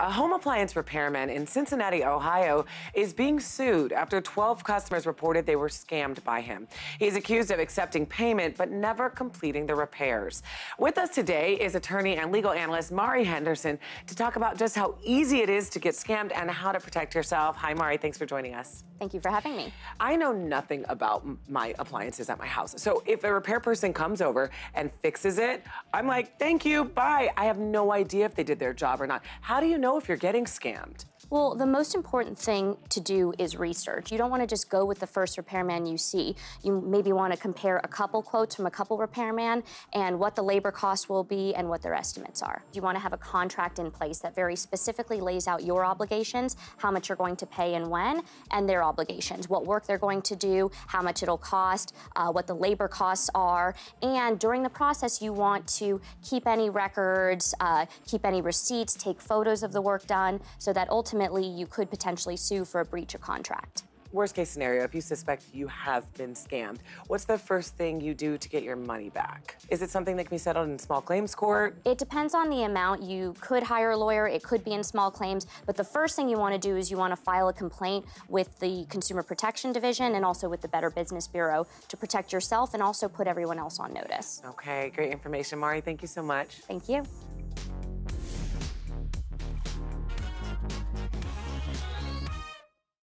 a home appliance repairman in Cincinnati, Ohio, is being sued after 12 customers reported they were scammed by him. He's accused of accepting payment but never completing the repairs. With us today is attorney and legal analyst Mari Henderson to talk about just how easy it is to get scammed and how to protect yourself. Hi, Mari. Thanks for joining us. Thank you for having me. I know nothing about my appliances at my house. So if a repair person comes over and fixes it, I'm like, thank you, bye. I have no idea if they did their job or not. How do you know if you're getting scammed? Well, the most important thing to do is research. You don't want to just go with the first repairman you see. You maybe want to compare a couple quotes from a couple repairman and what the labor costs will be and what their estimates are. You want to have a contract in place that very specifically lays out your obligations, how much you're going to pay and when, and their obligations, what work they're going to do, how much it'll cost, uh, what the labor costs are, and during the process, you want to keep any records, uh, keep any receipts, take photos of the work done, so that ultimately ultimately you could potentially sue for a breach of contract. Worst case scenario, if you suspect you have been scammed, what's the first thing you do to get your money back? Is it something that can be settled in small claims court? It depends on the amount. You could hire a lawyer, it could be in small claims, but the first thing you want to do is you want to file a complaint with the Consumer Protection Division and also with the Better Business Bureau to protect yourself and also put everyone else on notice. Okay, great information, Mari. Thank you so much. Thank you.